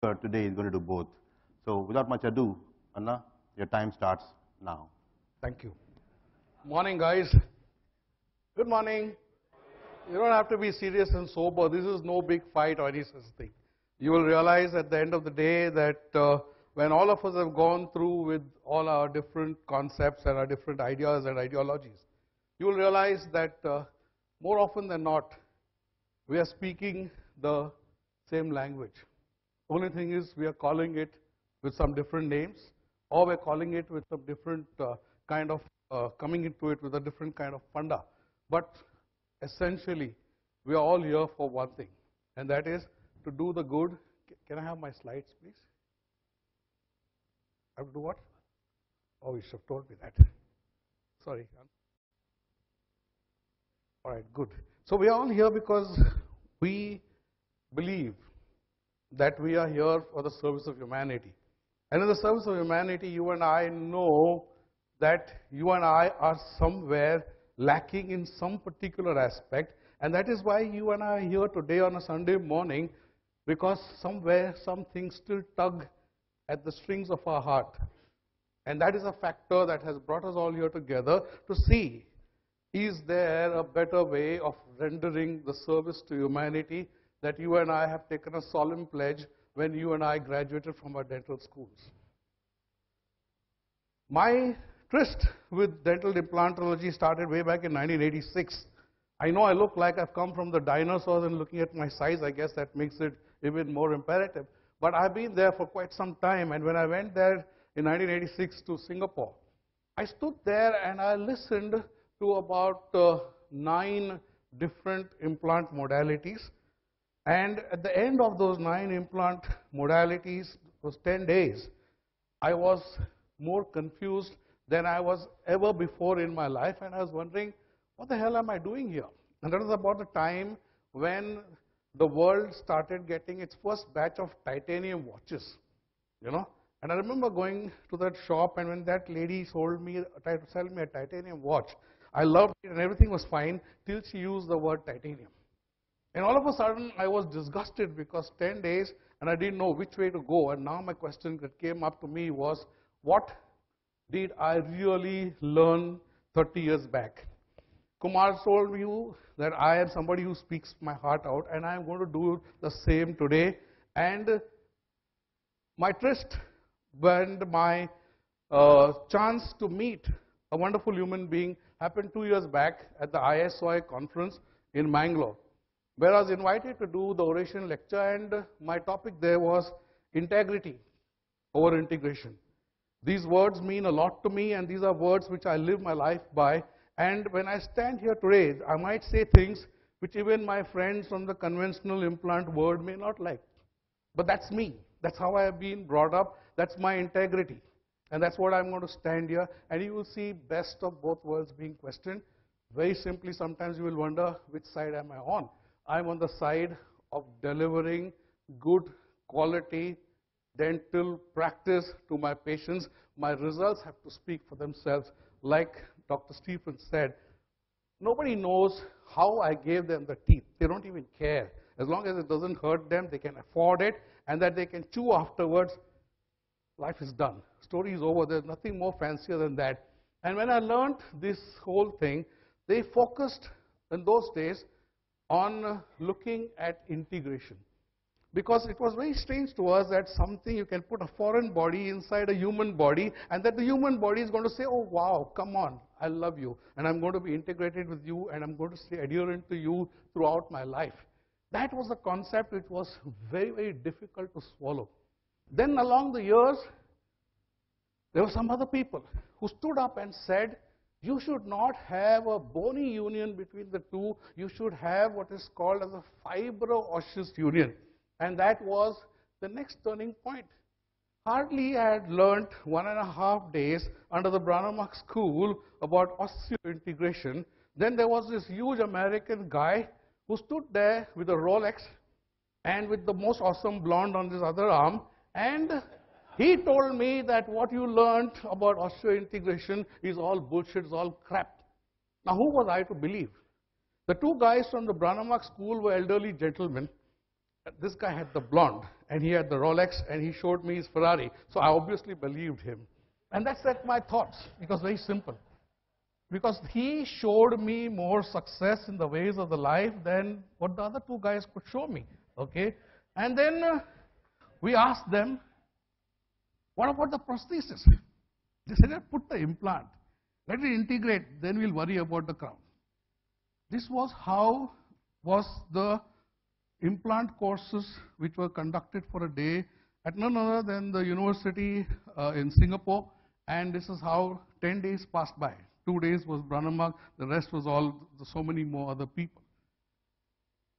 today is going to do both. So without much ado, Anna, your time starts now. Thank you. Morning, guys. Good morning. You don't have to be serious and sober. This is no big fight or any such thing. You will realize at the end of the day that uh, when all of us have gone through with all our different concepts and our different ideas and ideologies, you will realize that uh, more often than not, we are speaking the same language. Only thing is, we are calling it with some different names, or we're calling it with some different uh, kind of uh, coming into it with a different kind of funda. But essentially, we are all here for one thing, and that is to do the good. Can I have my slides, please? I have to do what? Oh, you should have told me that. Sorry. All right, good. So we are all here because we believe that we are here for the service of humanity. And in the service of humanity, you and I know that you and I are somewhere lacking in some particular aspect. And that is why you and I are here today on a Sunday morning, because somewhere some things still tug at the strings of our heart. And that is a factor that has brought us all here together to see is there a better way of rendering the service to humanity that you and I have taken a solemn pledge when you and I graduated from our dental schools? My tryst with dental implantology started way back in 1986. I know I look like I've come from the dinosaurs and looking at my size, I guess that makes it even more imperative. But I've been there for quite some time, and when I went there in 1986 to Singapore, I stood there and I listened to about uh, nine different implant modalities. And at the end of those nine implant modalities, was 10 days, I was more confused than I was ever before in my life, and I was wondering, what the hell am I doing here? And that was about the time when the world started getting its first batch of titanium watches, you know. And I remember going to that shop, and when that lady sold me, tried to sell me a titanium watch, I loved it, and everything was fine till she used the word titanium. And all of a sudden, I was disgusted because 10 days, and I didn't know which way to go. And now my question that came up to me was, what did I really learn 30 years back? Kumar told you that I am somebody who speaks my heart out, and I am going to do the same today. And my tryst and my uh, chance to meet a wonderful human being happened two years back at the ISOI conference in Mangalore, where I was invited to do the oration lecture, and my topic there was integrity over integration. These words mean a lot to me, and these are words which I live my life by. And when I stand here today, I might say things which even my friends from the conventional implant world may not like. But that's me. That's how I have been brought up. That's my integrity. And that's what I'm going to stand here. And you will see best of both worlds being questioned. Very simply, sometimes you will wonder which side am I on. I'm on the side of delivering good quality dental practice to my patients. My results have to speak for themselves. Like Dr. Stephens said, nobody knows how I gave them the teeth. They don't even care. As long as it doesn't hurt them, they can afford it, and that they can chew afterwards, life is done. Story is over. There's nothing more fancier than that. And when I learned this whole thing, they focused in those days on looking at integration. Because it was very strange to us that something you can put a foreign body inside a human body, and that the human body is going to say, Oh, wow, come on, I love you, and I'm going to be integrated with you, and I'm going to stay adherent to you throughout my life. That was a concept which was very, very difficult to swallow. Then, along the years, there were some other people who stood up and said, you should not have a bony union between the two. You should have what is called as a fibro-osseous union. And that was the next turning point. Hardly I had learned one and a half days under the Brånemark school about osseointegration. Then there was this huge American guy who stood there with a Rolex and with the most awesome blonde on his other arm. And he told me that what you learned about osseointegration is all bullshit, it's all crap. Now, who was I to believe? The two guys from the Brånemark school were elderly gentlemen this guy had the blonde, and he had the Rolex, and he showed me his Ferrari. So I obviously believed him. And that's like my thoughts. It was very simple. Because he showed me more success in the ways of the life than what the other two guys could show me. Okay? And then uh, we asked them, what about the prosthesis? They said, put the implant. Let it integrate, then we'll worry about the crown. This was how was the implant courses which were conducted for a day at none other than the university uh, in Singapore. And this is how 10 days passed by. Two days was Burnham the rest was all so many more other people.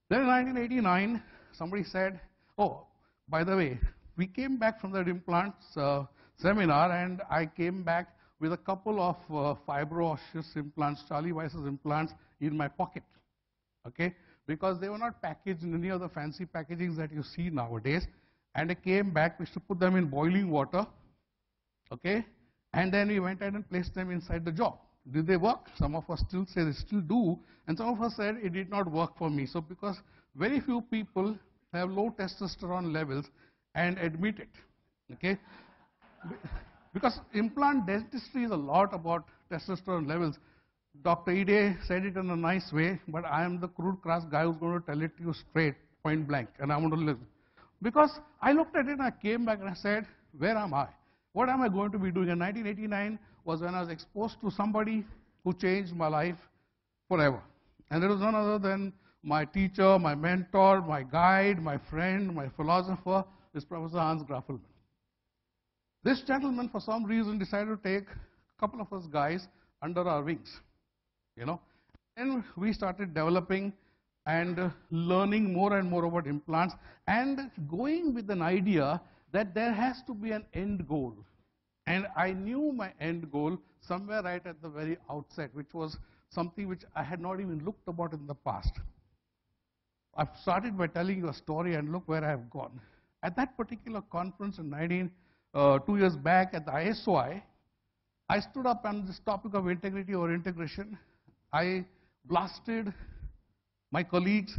Then in 1989, somebody said, oh, by the way, we came back from that implants uh, seminar and I came back with a couple of uh, fibro-osseous implants, Charlie Weiss's implants in my pocket. Okay? Because they were not packaged in any of the fancy packagings that you see nowadays. And I came back, we used to put them in boiling water. Okay? And then we went ahead and placed them inside the jaw. Did they work? Some of us still say they still do. And some of us said it did not work for me. So because very few people have low testosterone levels and admit it. Okay? Because implant dentistry is a lot about testosterone levels. Dr. Ihde said it in a nice way, but I am the crude, crass guy who's going to tell it to you straight, point blank, and I want to live. Because I looked at it and I came back and I said, where am I? What am I going to be doing? In 1989 was when I was exposed to somebody who changed my life forever. And there was none other than my teacher, my mentor, my guide, my friend, my philosopher, is Professor Hans Grafelmann. This gentleman, for some reason, decided to take a couple of us guys under our wings, you know. And we started developing and learning more and more about implants and going with an idea that there has to be an end goal. And I knew my end goal somewhere right at the very outset, which was something which I had not even looked about in the past. I've started by telling you a story and look where I have gone. At that particular conference in 19 uh, two years back at the ISOI, I stood up on this topic of integrity or integration. I blasted my colleagues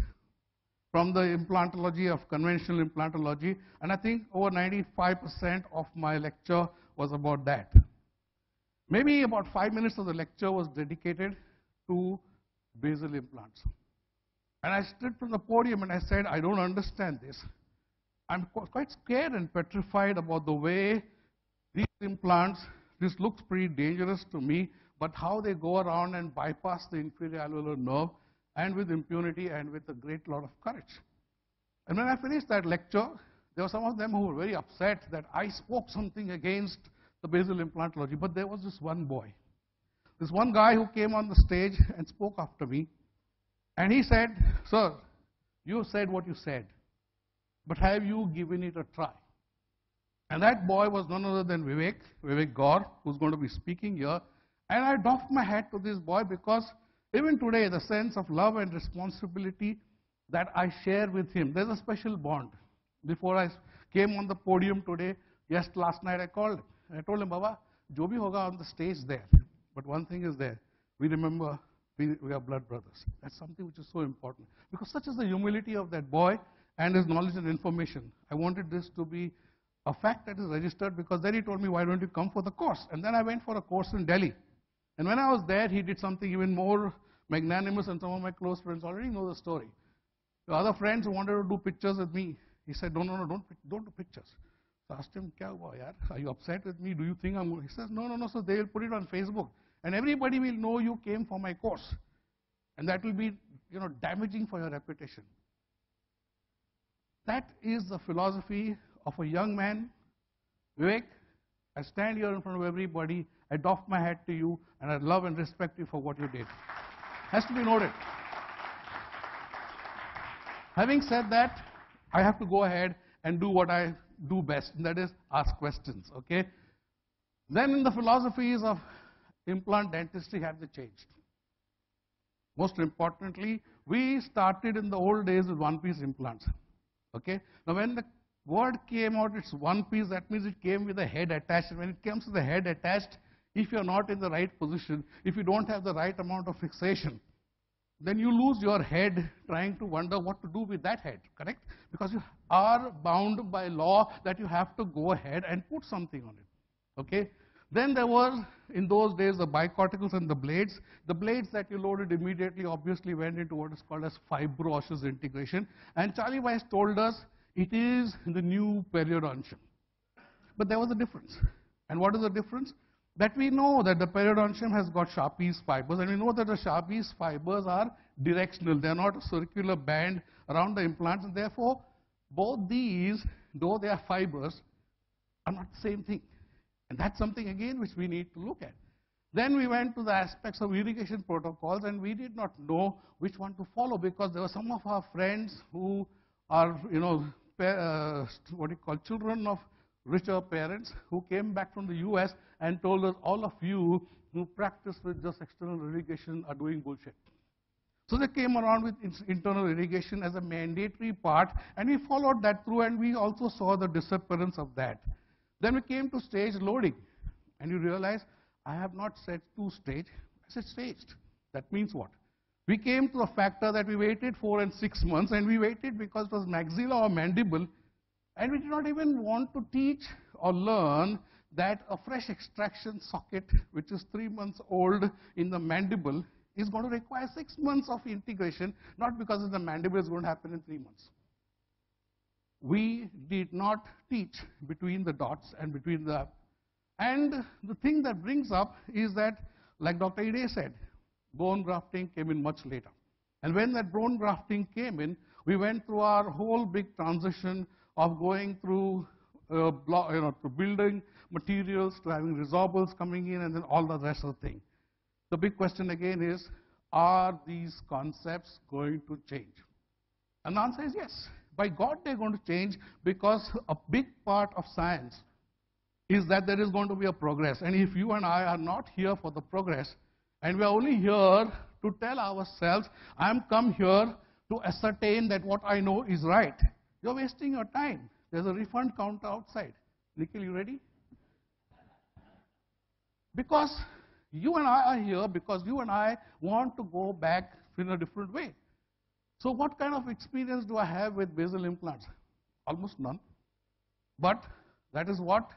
from the implantology of conventional implantology, and I think over 95% of my lecture was about that. Maybe about five minutes of the lecture was dedicated to basal implants. And I stood from the podium and I said, I don't understand this. I'm quite scared and petrified about the way these implants, this looks pretty dangerous to me, but how they go around and bypass the inferior alveolar nerve and with impunity and with a great lot of courage. And when I finished that lecture, there were some of them who were very upset that I spoke something against the basal implantology, but there was this one boy. This one guy who came on the stage and spoke after me, and he said, Sir, you said what you said. But have you given it a try? And that boy was none other than Vivek, Vivek Gaur, who's going to be speaking here. And I doffed my hat to this boy because even today, the sense of love and responsibility that I share with him, there's a special bond. Before I came on the podium today, just last night I called him. I told him, Baba, jo hoga on the stage there. But one thing is there. We remember we, we are blood brothers. That's something which is so important. Because such is the humility of that boy and his knowledge and information. I wanted this to be a fact that is registered because then he told me, why don't you come for the course? And then I went for a course in Delhi. And when I was there, he did something even more magnanimous, and some of my close friends already know the story. The other friends wanted to do pictures with me, he said, no, no, no, don't, don't do pictures. So I asked him, Kya hua, yaar? Are you upset with me? Do you think I'm... He says, no, no, no, so they will put it on Facebook. And everybody will know you came for my course. And that will be, you know, damaging for your reputation. That is the philosophy of a young man. Vivek, I stand here in front of everybody. I doff my hat to you, and I love and respect you for what you did. Has to be noted. Having said that, I have to go ahead and do what I do best, and that is ask questions, okay? Then in the philosophies of implant dentistry have they changed? Most importantly, we started in the old days with one-piece implants. Okay? Now when the word came out, it's one piece, that means it came with a head attached. When it comes with the head attached, if you're not in the right position, if you don't have the right amount of fixation, then you lose your head trying to wonder what to do with that head, correct? Because you are bound by law that you have to go ahead and put something on it, okay? Then there was, in those days, the bicorticals and the blades. The blades that you loaded immediately obviously went into what is called as fibro-osseous integration. And Charlie Weiss told us it is the new periodontium. But there was a difference. And what is the difference? That we know that the periodontium has got Sharpey's fibers, and we know that the Sharpey's fibers are directional. They are not a circular band around the implants, and therefore, both these, though they are fibers, are not the same thing. And that's something, again, which we need to look at. Then we went to the aspects of irrigation protocols, and we did not know which one to follow because there were some of our friends who are, you know, uh, what do you call, children of richer parents who came back from the US and told us, all of you who practice with just external irrigation are doing bullshit. So they came around with internal irrigation as a mandatory part, and we followed that through, and we also saw the disappearance of that. Then we came to stage loading, and you realize I have not said two stage, I said staged. That means what? We came to a factor that we waited four and six months, and we waited because it was maxilla or mandible, and we did not even want to teach or learn that a fresh extraction socket, which is three months old in the mandible, is going to require six months of integration, not because the mandible is going to happen in three months. We did not teach between the dots and between the. And the thing that brings up is that, like Dr. Ihde said, bone grafting came in much later. And when that bone grafting came in, we went through our whole big transition of going through uh, you know, to building materials, to having resorbables coming in, and then all the rest of the thing. The big question again is, are these concepts going to change? And the answer is yes. By God, they're going to change because a big part of science is that there is going to be a progress. And if you and I are not here for the progress, and we are only here to tell ourselves, I'm come here to ascertain that what I know is right, you're wasting your time. There's a refund counter outside. Nikhil, you ready? Because you and I are here because you and I want to go back in a different way. So what kind of experience do I have with basal implants? Almost none. But that is what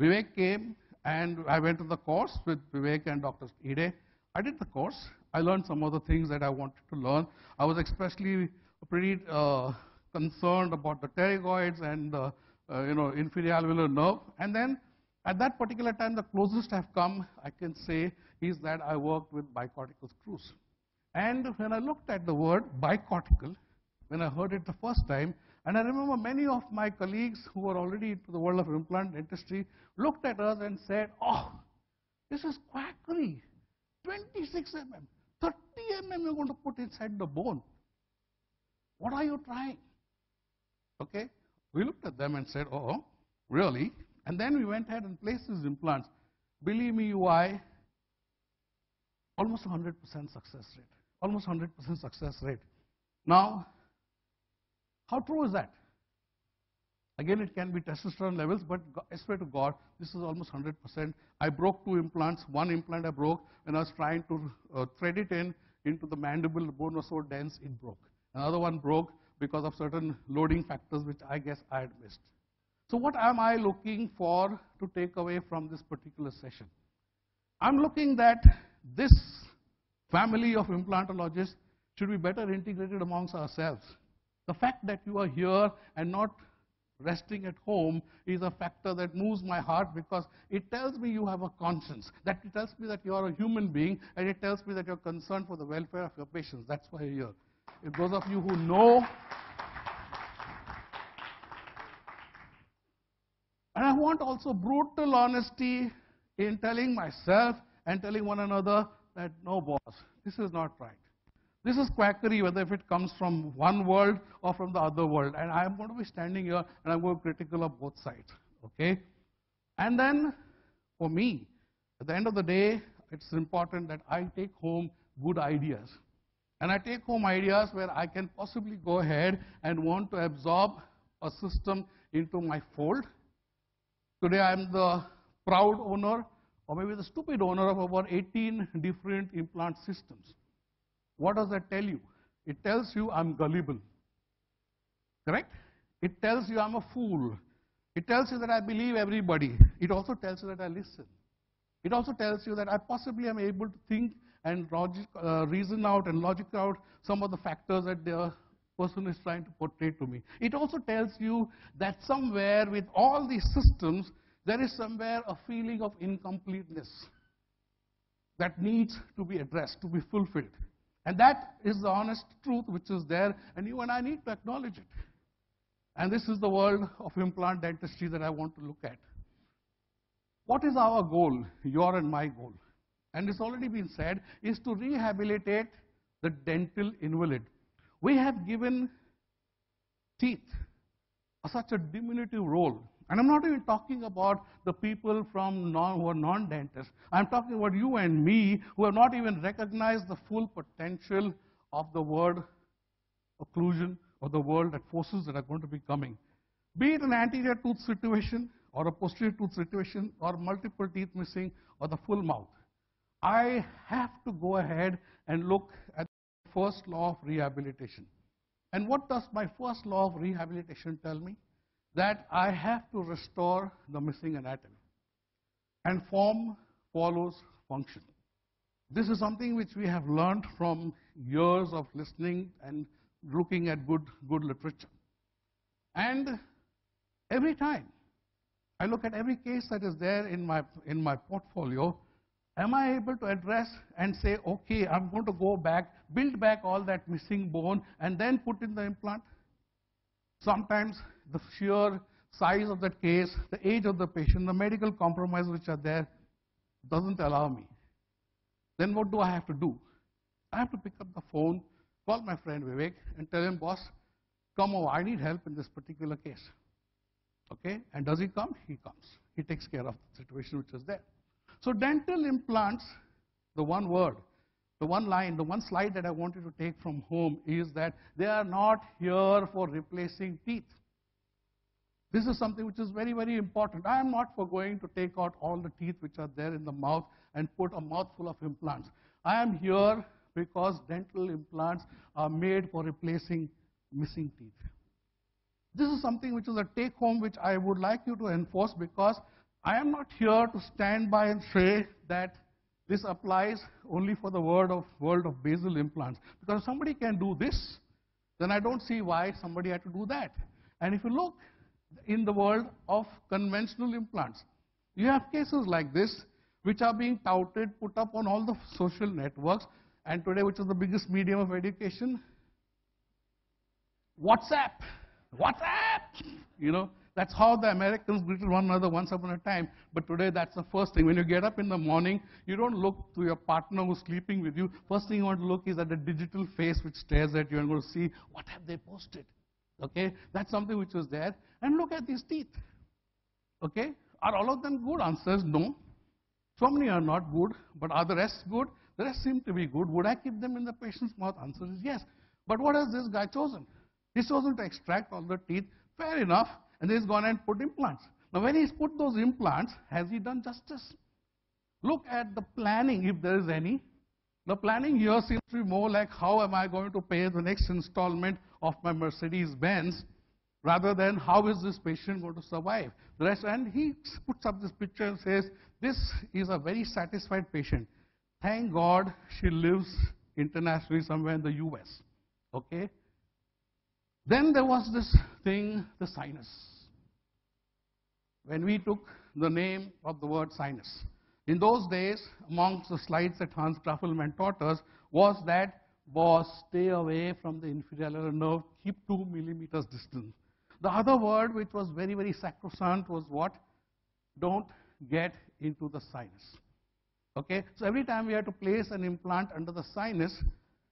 Vivek came and I went to the course with Vivek and Dr. Ihde. I did the course. I learned some of the things that I wanted to learn. I was especially pretty uh, concerned about the pterygoids and the uh, you know, inferior alveolar nerve. And then at that particular time, the closest I've come, I can say, is that I worked with bicortical screws. And when I looked at the word bicortical, when I heard it the first time, and I remember many of my colleagues who were already into the world of implant dentistry looked at us and said, oh, this is quackery. 26 mm, 30 mm you're going to put inside the bone. What are you trying? Okay? We looked at them and said, oh, really? And then we went ahead and placed these implants. Believe me, why? Almost 100% success rate. Almost 100% success rate. Now, how true is that? Again, it can be testosterone levels, but I swear to God, this is almost 100%. I broke two implants. One implant I broke when I was trying to uh, thread it in into the mandible. The bone was so dense, it broke. Another one broke because of certain loading factors which I guess I had missed. So what am I looking for to take away from this particular session? I'm looking that this family of implantologists should be better integrated amongst ourselves. The fact that you are here and not resting at home is a factor that moves my heart because it tells me you have a conscience. That it tells me that you are a human being and it tells me that you're concerned for the welfare of your patients. That's why you're here. If those of you who know And I want also brutal honesty in telling myself and telling one another that no, boss, this is not right. This is quackery, whether if it comes from one world or from the other world. And I'm going to be standing here and I'm going to be critical of both sides. Okay? And then, for me, at the end of the day, it's important that I take home good ideas. And I take home ideas where I can possibly go ahead and want to absorb a system into my fold Today I am the proud owner or maybe the stupid owner of about 18 different implant systems. What does that tell you? It tells you I'm gullible. Correct? It tells you I'm a fool. It tells you that I believe everybody. It also tells you that I listen. It also tells you that I possibly am able to think and logic, uh, reason out and logic out some of the factors that the person is trying to portray to me. It also tells you that somewhere with all these systems, there is somewhere a feeling of incompleteness that needs to be addressed, to be fulfilled. And that is the honest truth which is there, and you and I need to acknowledge it. And this is the world of implant dentistry that I want to look at. What is our goal, your and my goal? And it's already been said, is to rehabilitate the dental invalid. We have given teeth such a diminutive role. And I'm not even talking about the people from non, who are non-dentists. I'm talking about you and me who have not even recognized the full potential of the word occlusion or the world that forces that are going to be coming. Be it an anterior tooth situation or a posterior tooth situation or multiple teeth missing or the full mouth. I have to go ahead and look at the first law of rehabilitation. And what does my first law of rehabilitation tell me? That I have to restore the missing anatomy. And form follows function. This is something which we have learned from years of listening and looking at good, good literature. And every time I look at every case that is there in my, in my portfolio, am I able to address and say, okay, I'm going to go back, build back all that missing bone, and then put in the implant? Sometimes the sheer size of that case, the age of the patient, the medical compromise which are there, doesn't allow me. Then what do I have to do? I have to pick up the phone, call my friend Vivek, and tell him, boss, come over, I need help in this particular case. Okay? And does he come? He comes. He takes care of the situation which is there. So dental implants, the one word, the one line, the one slide that I wanted to take from home is that they are not here for replacing teeth. This is something which is very, very important. I am not for going to take out all the teeth which are there in the mouth and put a mouthful of implants. I am here because dental implants are made for replacing missing teeth. This is something which is a take home which I would like you to enforce because I am not here to stand by and say that this applies only for the world of, world of basal implants. Because if somebody can do this, then I don't see why somebody had to do that. And if you look in the world of conventional implants, you have cases like this which are being touted, put up on all the social networks, and today which is the biggest medium of education, WhatsApp. WhatsApp! You know, that's how the Americans greeted one another once upon a time. But today, that's the first thing. When you get up in the morning, you don't look to your partner who's sleeping with you. First thing you want to look is at the digital face which stares at you and go to see what have they posted. Okay? That's something which was there. And look at these teeth. Okay? Are all of them good? Answers no. So many are not good, but are the rest good? The rest seem to be good. Would I keep them in the patient's mouth? Answer is yes. But what has this guy chosen? He's chosen to extract all the teeth. Fair enough. And he's gone and put implants. Now, when he's put those implants, has he done justice? Look at the planning, if there is any. The planning here seems to be more like how am I going to pay the next installment of my Mercedes Benz rather than how is this patient going to survive. The rest, and he puts up this picture and says, this is a very satisfied patient. Thank God she lives internationally somewhere in the US. Okay? Then there was this thing, the sinus. When we took the name of the word sinus. In those days, amongst the slides that Hans Grafelmann taught us, was that was stay away from the inferior nerve, keep two millimeters distance. The other word which was very, very sacrosanct was what? Don't get into the sinus. Okay, so every time we had to place an implant under the sinus,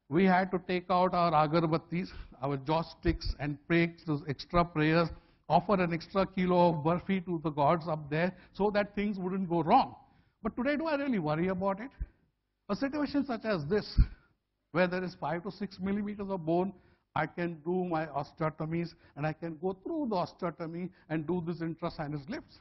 we had to take out our agarbattis, our joss sticks, and pray those extra prayers, offer an extra kilo of burfi to the gods up there so that things wouldn't go wrong. But today, do I really worry about it? A situation such as this, where there is 5 to 6 millimeters of bone, I can do my osteotomies and I can go through the osteotomy and do this intrasinus lifts.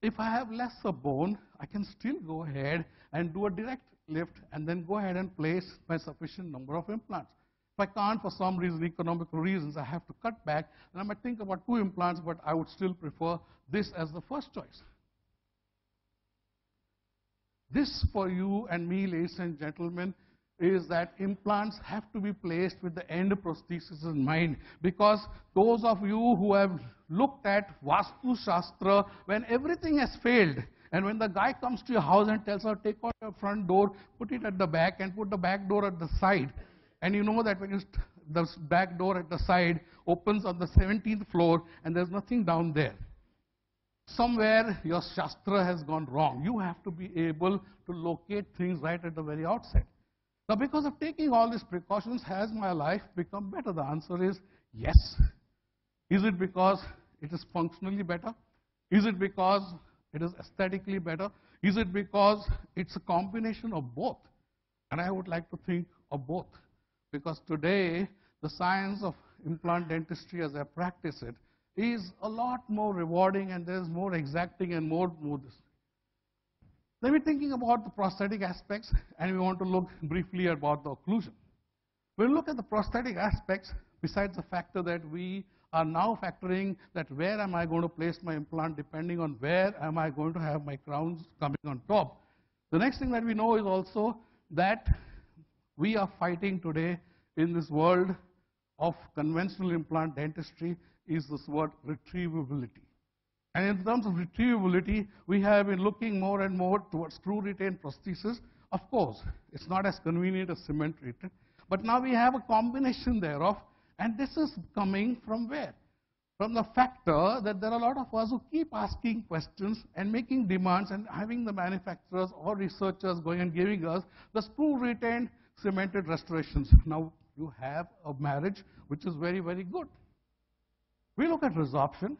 If I have lesser bone, I can still go ahead and do a direct lift, and then go ahead and place my sufficient number of implants. If I can't, for some reason, economical reasons, I have to cut back, then I might think about two implants, but I would still prefer this as the first choice. This for you and me, ladies and gentlemen, is that implants have to be placed with the end prosthesis in mind because those of you who have looked at Vastu Shastra when everything has failed and when the guy comes to your house and tells her take out your front door, put it at the back and put the back door at the side and you know that when you the back door at the side opens on the 17th floor and there's nothing down there. Somewhere your Shastra has gone wrong. You have to be able to locate things right at the very outset. Now, because of taking all these precautions, has my life become better? The answer is yes. Is it because it is functionally better? Is it because it is aesthetically better? Is it because it's a combination of both? And I would like to think of both. Because today, the science of implant dentistry as I practice it is a lot more rewarding and there's more exacting and more, more. Then we're thinking about the prosthetic aspects and we want to look briefly about the occlusion. We'll look at the prosthetic aspects besides the factor that we are now factoring that where am I going to place my implant depending on where am I going to have my crowns coming on top. The next thing that we know is also that we are fighting today in this world of conventional implant dentistry is this word retrievability. And in terms of retrievability, we have been looking more and more towards screw retained prosthesis. Of course, it's not as convenient as cement retained, but now we have a combination thereof, and this is coming from where? From the factor that there are a lot of us who keep asking questions and making demands and having the manufacturers or researchers going and giving us the screw retained cemented restorations. Now you have a marriage which is very, very good. We look at resorption,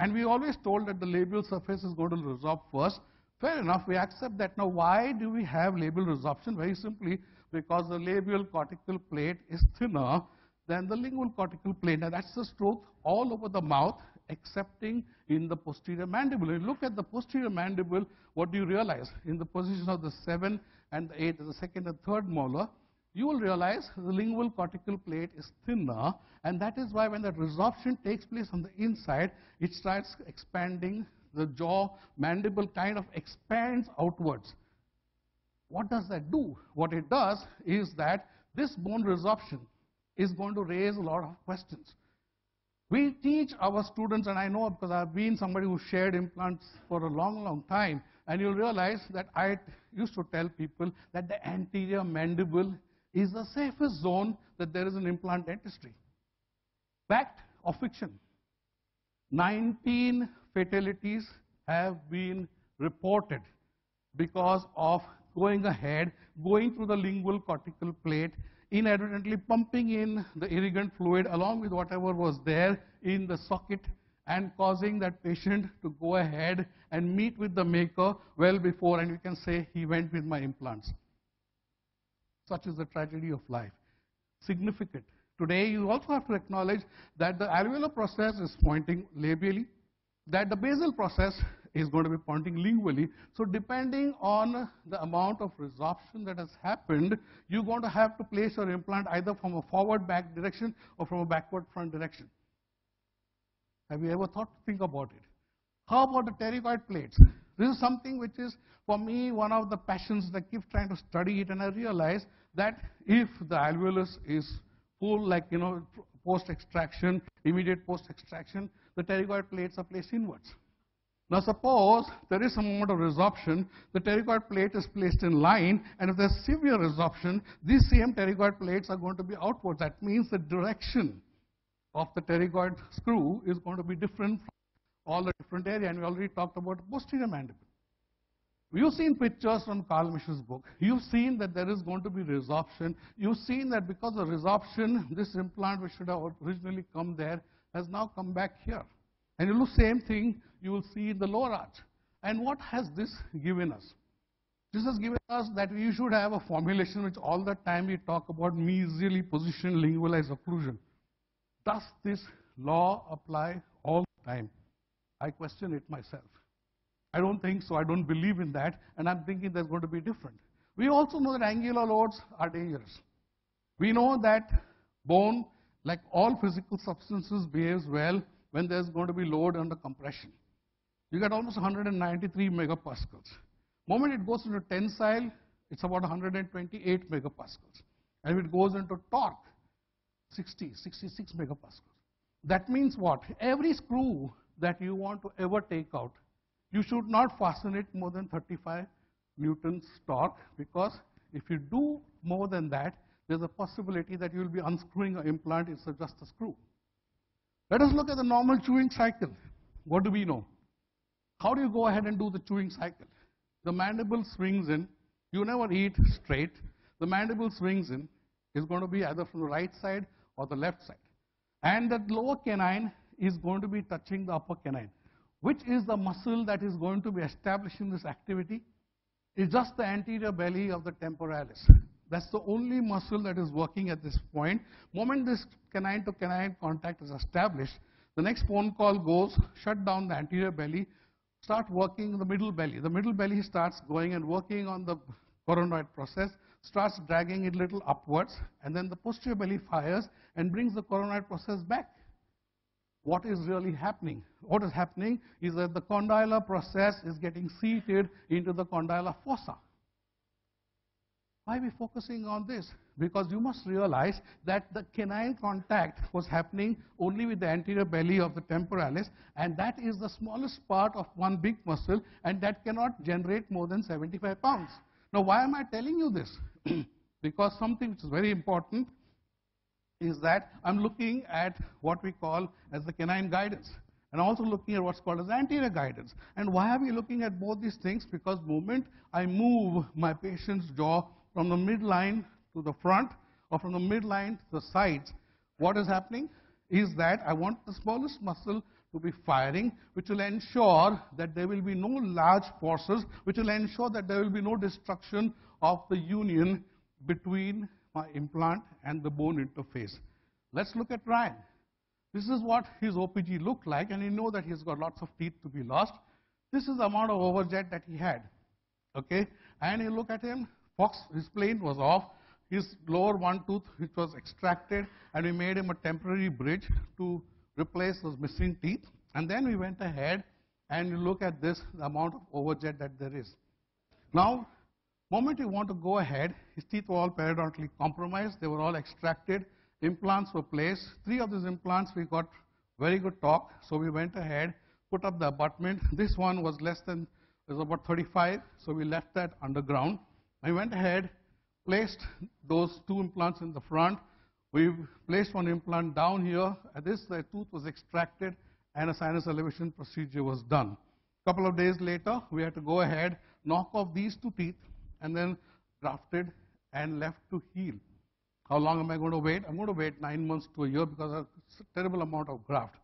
and we always told that the labial surface is going to resorb first. Fair enough, we accept that. Now, why do we have labial resorption? Very simply, because the labial cortical plate is thinner than the lingual cortical plate. Now, that's the truth all over the mouth, excepting in the posterior mandible. You look at the posterior mandible, what do you realize? In the position of the 7 and the 8, the second and third molar, you will realize the lingual cortical plate is thinner, and that is why when the resorption takes place on the inside, it starts expanding, the jaw mandible kind of expands outwards. What does that do? What it does is that this bone resorption is going to raise a lot of questions. We teach our students, and I know because I've been somebody who shared implants for a long, long time, and you'll realize that I used to tell people that the anterior mandible is the safest zone that there is in implant dentistry. Fact or fiction? 19 fatalities have been reported because of going ahead, going through the lingual cortical plate, inadvertently pumping in the irrigant fluid along with whatever was there in the socket and causing that patient to go ahead and meet with the maker well before and you can say he went with my implants. Such is the tragedy of life. Significant. Today, you also have to acknowledge that the alveolar process is pointing labially, that the basal process is going to be pointing lingually. So depending on the amount of resorption that has happened, you're going to have to place your implant either from a forward back direction or from a backward front direction. Have you ever thought think about it? How about the pterygoid plates? This is something which is, for me, one of the passions that I keep trying to study it, and I realize that if the alveolus is full, like, you know, post-extraction, immediate post-extraction, the pterygoid plates are placed inwards. Now suppose there is some amount of resorption, the pterygoid plate is placed in line, and if there's severe resorption, these same pterygoid plates are going to be outwards. That means the direction of the pterygoid screw is going to be different from all the different area, and we already talked about posterior mandible. You've seen pictures from Carl Misch's book. You've seen that there is going to be resorption. You've seen that because of resorption, this implant which should have originally come there has now come back here. And you look same thing you will see in the lower arch. And what has this given us? This has given us that we should have a formulation which all the time we talk about mesially positioned lingualized occlusion. Does this law apply all the time? I question it myself. I don't think so. I don't believe in that. And I'm thinking there's going to be different. We also know that angular loads are dangerous. We know that bone, like all physical substances, behaves well when there's going to be load under compression. You get almost 193 megapascals. Moment it goes into tensile, it's about 128 megapascals. And if it goes into torque, 60, 66 megapascals. That means what? Every screw that you want to ever take out, you should not fasten it more than 35 newtons torque because if you do more than that, there's a possibility that you will be unscrewing an implant it's just a screw. Let us look at the normal chewing cycle. What do we know? How do you go ahead and do the chewing cycle? The mandible swings in. You never eat straight. The mandible swings in. Is going to be either from the right side or the left side. And that lower canine is going to be touching the upper canine. Which is the muscle that is going to be establishing this activity? It's just the anterior belly of the temporalis. That's the only muscle that is working at this point. Moment this canine to canine contact is established, the next phone call goes, shut down the anterior belly, start working the middle belly. The middle belly starts going and working on the coronoid process, starts dragging it a little upwards, and then the posterior belly fires and brings the coronoid process back. What is really happening? What is happening is that the condylar process is getting seated into the condylar fossa. Why are we focusing on this? Because you must realize that the canine contact was happening only with the anterior belly of the temporalis, and that is the smallest part of one big muscle, and that cannot generate more than 75 pounds. Now, why am I telling you this? because something which is very important is that I'm looking at what we call as the canine guidance and also looking at what's called as anterior guidance. And why are we looking at both these things? Because moment I move my patient's jaw from the midline to the front or from the midline to the sides, what is happening is that I want the smallest muscle to be firing, which will ensure that there will be no large forces, which will ensure that there will be no destruction of the union between my implant and the bone interface. Let's look at Ryan. This is what his OPG looked like, and you know that he's got lots of teeth to be lost. This is the amount of overjet that he had. Okay? And you look at him, Fox, his plane was off. His lower one tooth, which was extracted, and we made him a temporary bridge to replace those missing teeth. And then we went ahead and you look at this, the amount of overjet that there is. Now, moment you want to go ahead, his teeth were all periodontally compromised. They were all extracted. Implants were placed. Three of these implants we got very good torque. So we went ahead, put up the abutment. This one was less than, was about 35. So we left that underground. I went ahead, placed those two implants in the front. We placed one implant down here. At this, the tooth was extracted and a sinus elevation procedure was done. A couple of days later, we had to go ahead, knock off these two teeth, and then grafted and left to heal. How long am I going to wait? I'm going to wait nine months to a year because of a terrible amount of graft.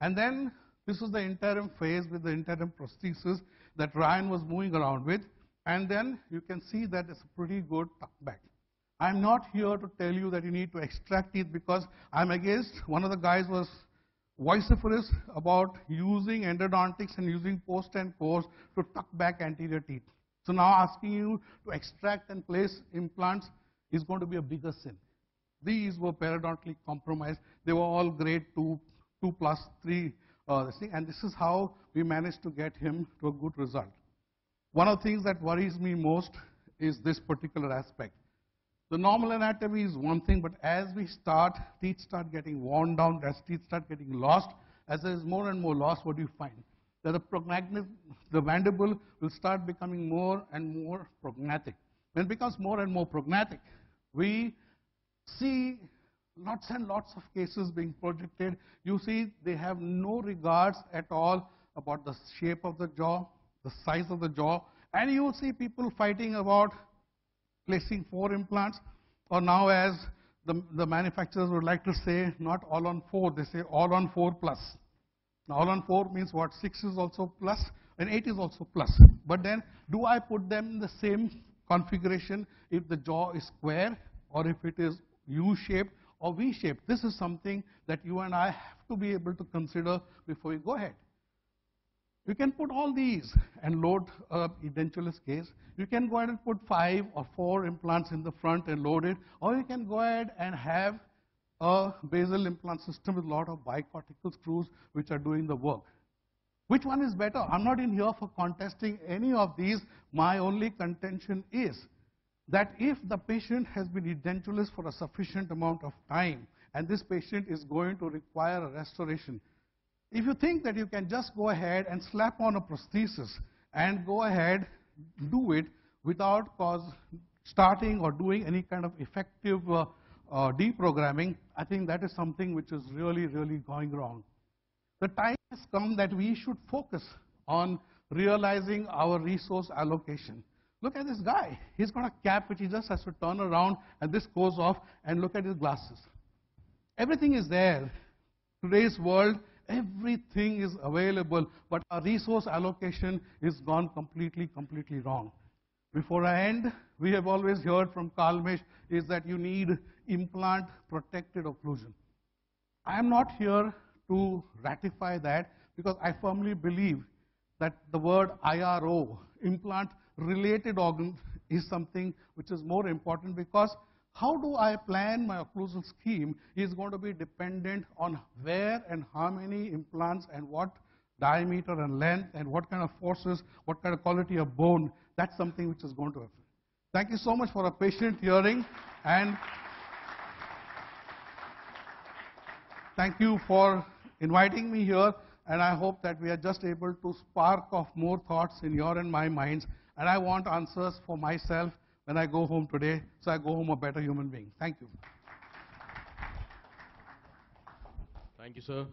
And then this was the interim phase with the interim prosthesis that Ryan was moving around with. And then you can see that it's a pretty good tuck back. I'm not here to tell you that you need to extract teeth because I'm against, one of the guys was vociferous about using endodontics and using post and pores to tuck back anterior teeth. So now asking you to extract and place implants is going to be a bigger sin. These were periodontally compromised. They were all grade 2, 2 plus 3, uh, and this is how we managed to get him to a good result. One of the things that worries me most is this particular aspect. The normal anatomy is one thing, but as we start, teeth start getting worn down, as teeth start getting lost, as there is more and more loss, what do you find? That the, the mandible will start becoming more and more prognathic. When it becomes more and more prognathic, we see lots and lots of cases being projected. You see, they have no regards at all about the shape of the jaw, the size of the jaw, and you see people fighting about placing four implants, or now as the, the manufacturers would like to say, not all on four, they say all on four plus. Now, all on four means what? Six is also plus, and eight is also plus. But then, do I put them in the same configuration if the jaw is square, or if it is U-shaped or V-shaped? This is something that you and I have to be able to consider before we go ahead. You can put all these and load a edentulous case. You can go ahead and put five or four implants in the front and load it, or you can go ahead and have a basal implant system with a lot of bicortical screws which are doing the work. Which one is better? I'm not in here for contesting any of these. My only contention is that if the patient has been edentulous for a sufficient amount of time and this patient is going to require a restoration, if you think that you can just go ahead and slap on a prosthesis and go ahead, do it without cause starting or doing any kind of effective uh, uh, deprogramming, I think that is something which is really, really going wrong. The time has come that we should focus on realizing our resource allocation. Look at this guy. He's got a cap which he just has to turn around and this goes off and look at his glasses. Everything is there. Today's world, everything is available, but our resource allocation is gone completely, completely wrong. Before I end, we have always heard from Carl Misch is that you need implant protected occlusion. I am not here to ratify that because I firmly believe that the word IRO, implant related organ, is something which is more important because how do I plan my occlusal scheme is going to be dependent on where and how many implants and what diameter and length and what kind of forces, what kind of quality of bone, that's something which is going to affect. Thank you so much for a patient hearing and thank you for inviting me here and I hope that we are just able to spark off more thoughts in your and my minds and I want answers for myself when I go home today, so I go home a better human being. Thank you. Thank you, sir.